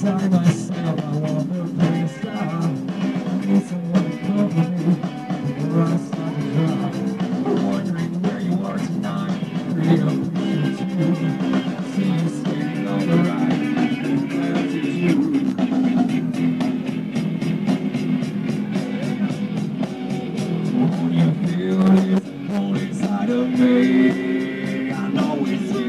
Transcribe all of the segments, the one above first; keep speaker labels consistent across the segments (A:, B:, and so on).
A: inside myself I want to be a star I need someone to cover me Before I start to drop I'm wondering where you are tonight Real appreciate you See you skating on the ride I'm glad to you Won't you feel this hole inside of me I know it's you.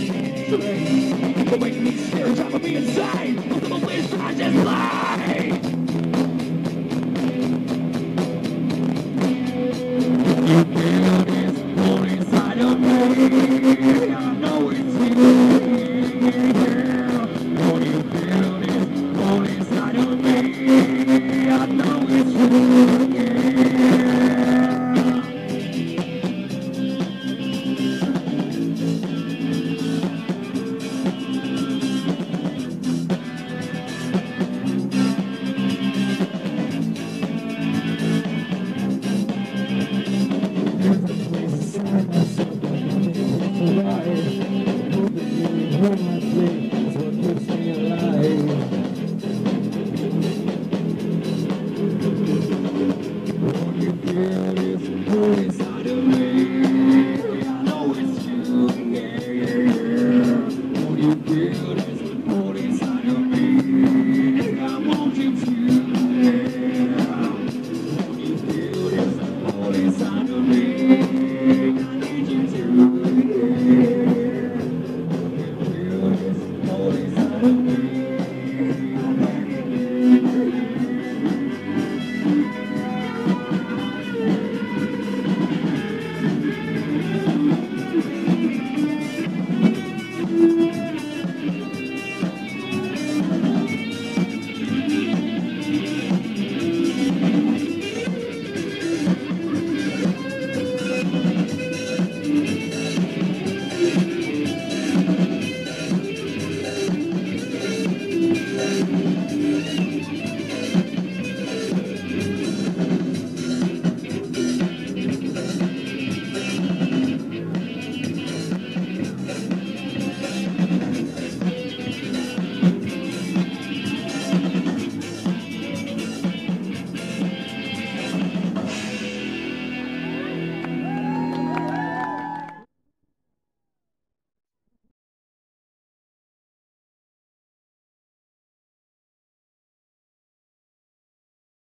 A: to me But making me scared, driving me insane I just lie You feel this pull inside of me I know it's you Thank you.